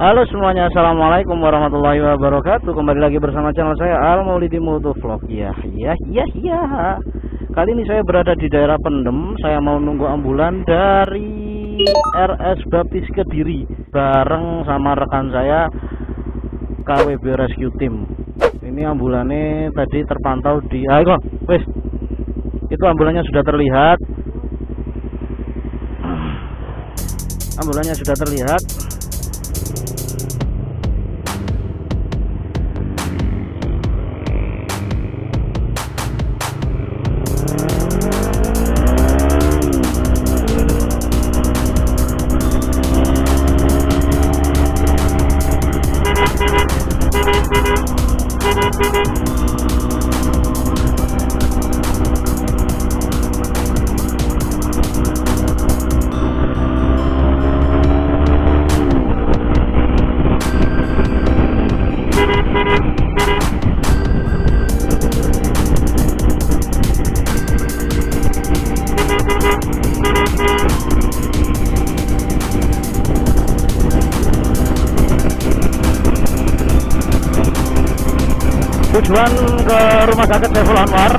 Halo semuanya, Assalamualaikum warahmatullahi wabarakatuh. Kembali lagi bersama channel saya Al Maulidi Moto Vlog. Ya, ya, ya, ya Kali ini saya berada di daerah Pendem. Saya mau nunggu ambulan dari RS Baptis Kediri Bareng sama rekan saya KWB Rescue Team. Ini ambulannya tadi terpantau di Ayo, wes. Itu ambulannya sudah terlihat. Ambulannya sudah terlihat tujuan ke rumah sakit Saiful Anwar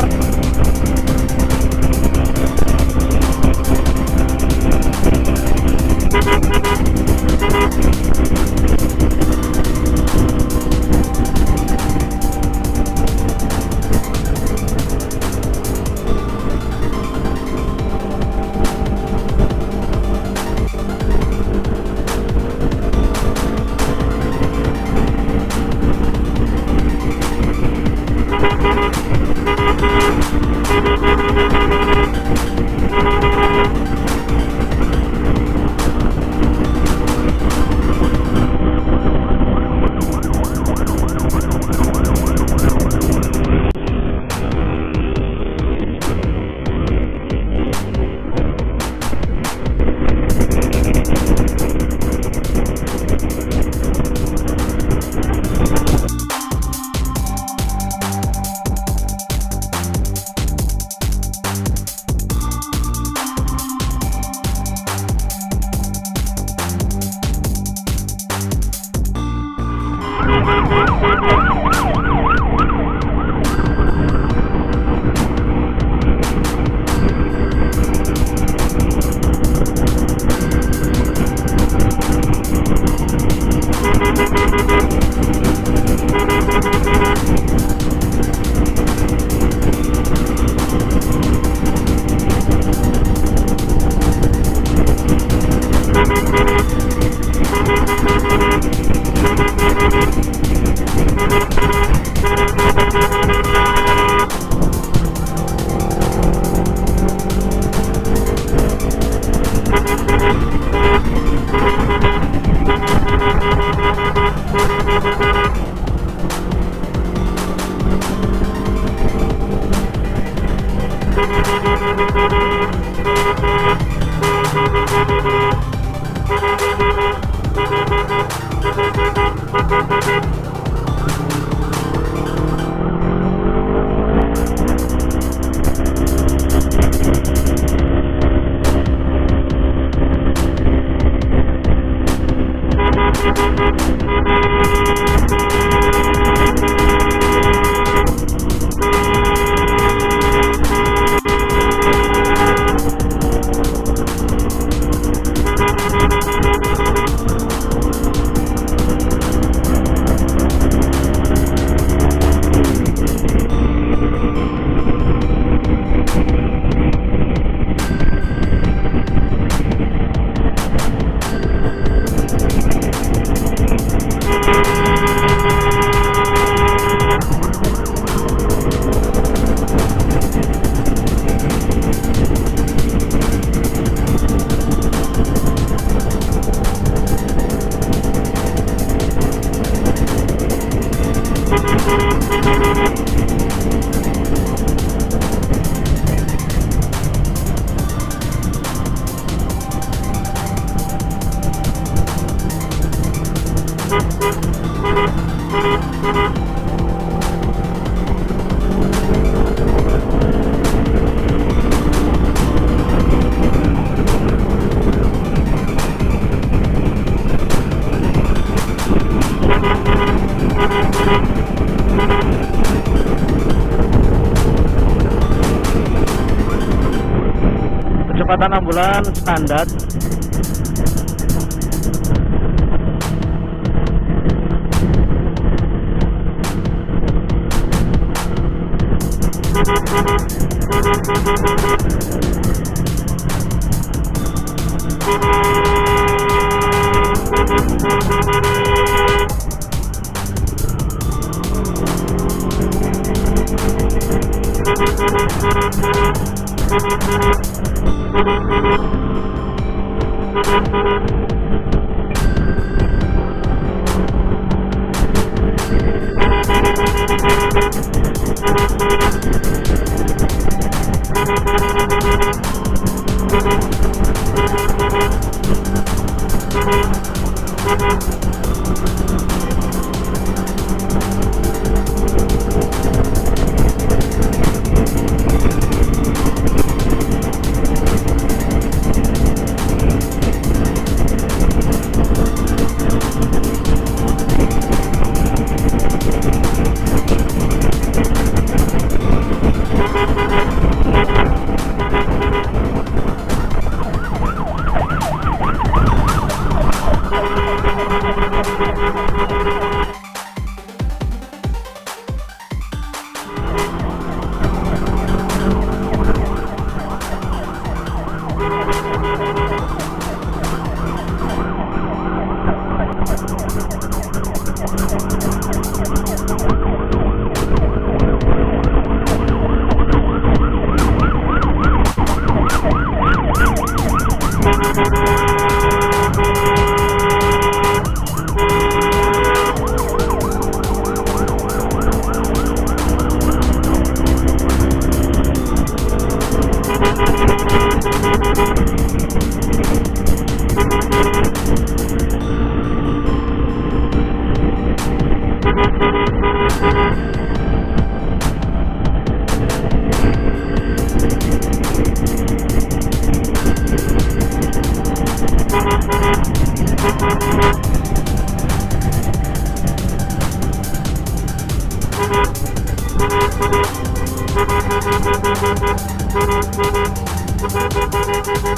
kecepatan ambulan standar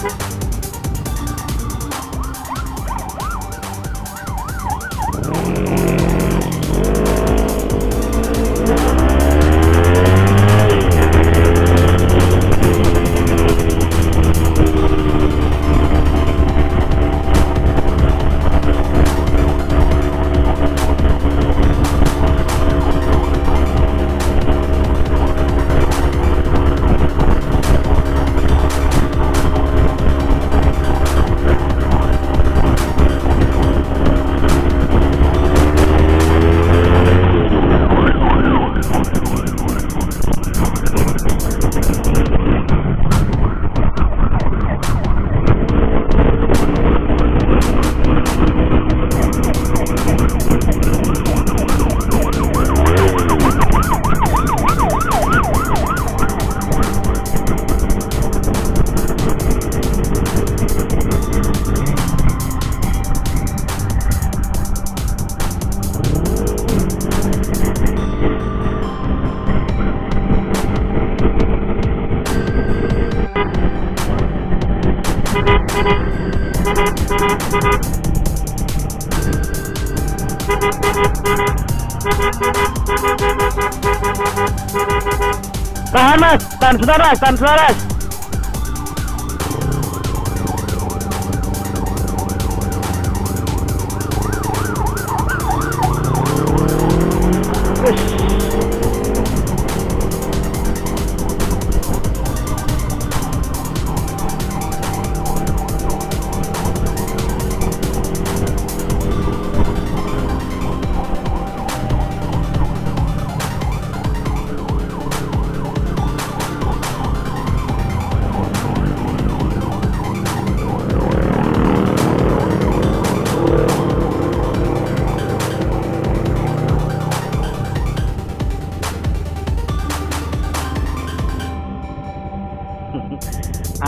Thank Tahan mas, tahan sebentar mas, tahan sebentar mas.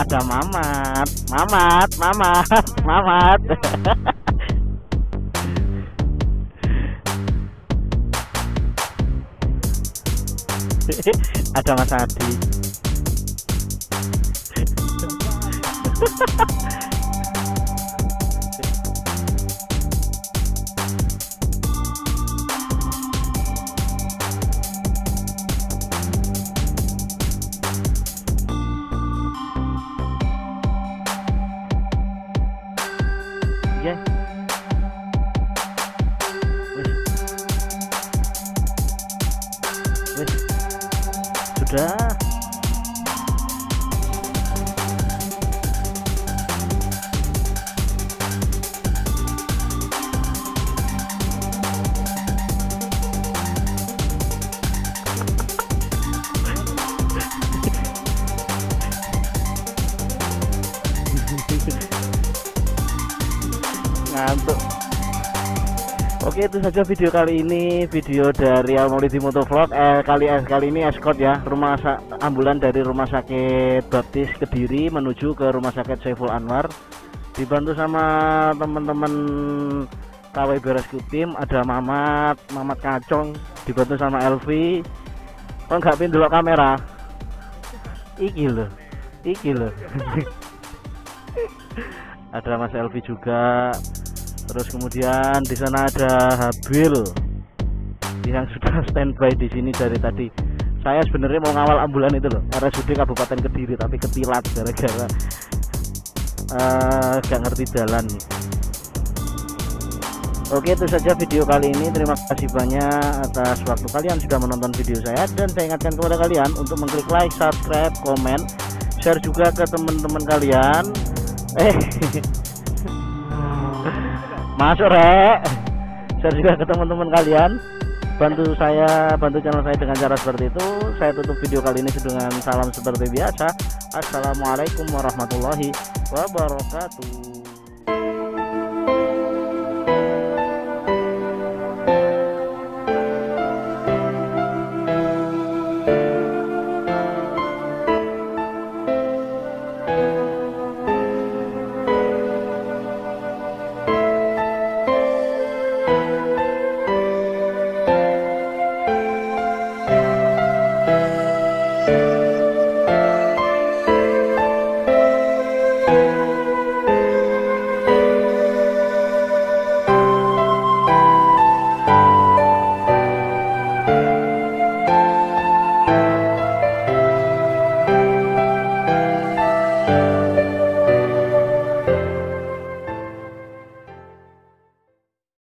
Ada mamat. Mamat mamat mamat. Ada mas Adi sudah. Ngantuk Oke itu saja video kali ini video dari Almaulidi Motovlog. Eh, kali eh, kali ini escort ya rumah ambulan dari rumah sakit Baptis Kediri menuju ke rumah sakit Saiful Anwar. Dibantu sama teman-teman KW Beres Kutim ada Mamat Mamat Kacong dibantu sama Elvi. Kok nggak pindah kamera? Iki loh iki loh ada Mas Elvi juga terus kemudian di sana ada Habil yang sudah standby di sini dari tadi. Saya sebenarnya mau ngawal ambulan itu loh RSUD Kabupaten Kediri tapi ketilat gara-gara eh, gak ngerti jalan. Oke itu saja video kali ini. Terima kasih banyak atas waktu kalian sudah menonton video saya. Dan saya ingatkan kepada kalian untuk mengklik like, subscribe, komen Share juga ke teman-teman kalian. Eh Masuk rek Share juga ke teman-teman kalian. Bantu saya, bantu channel saya dengan cara seperti itu. Saya tutup video kali ini dengan salam seperti biasa. Assalamualaikum warahmatullahi wabarakatuh